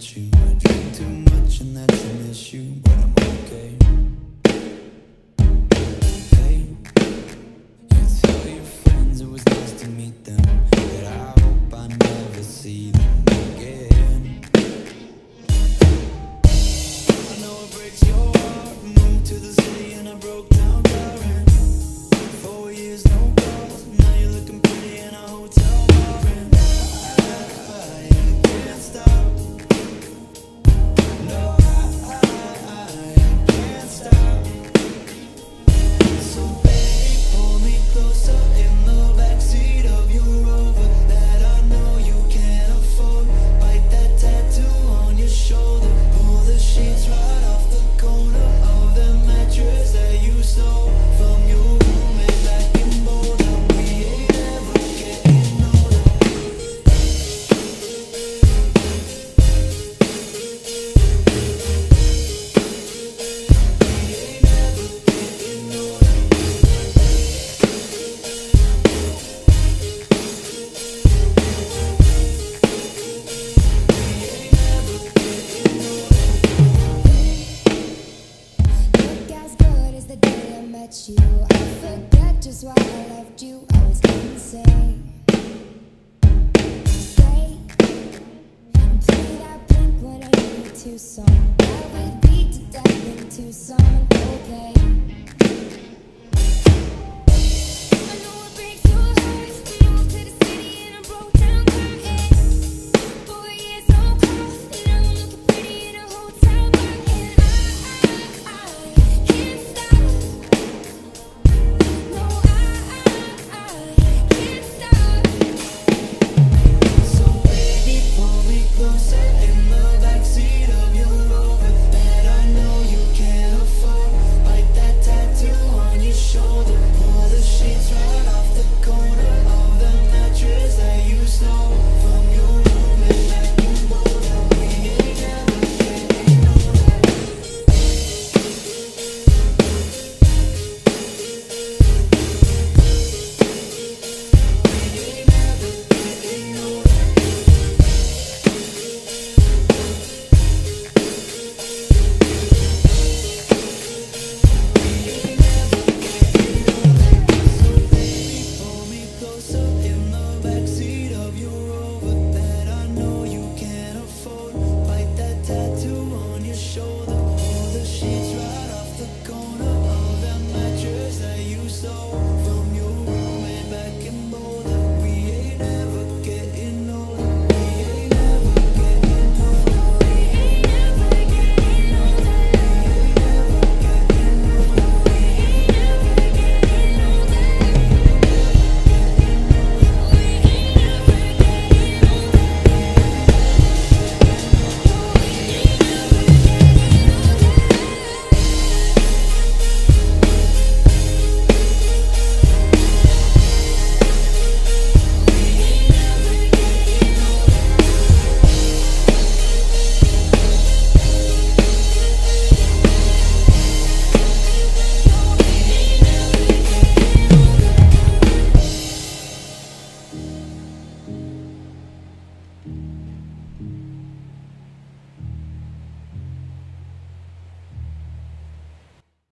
you. I drink too much and that's an issue But I'm okay. forget you. I forget just why I left you. I was insane. Stay and play that Blink 182 song. I would beat to death in Tucson. Okay.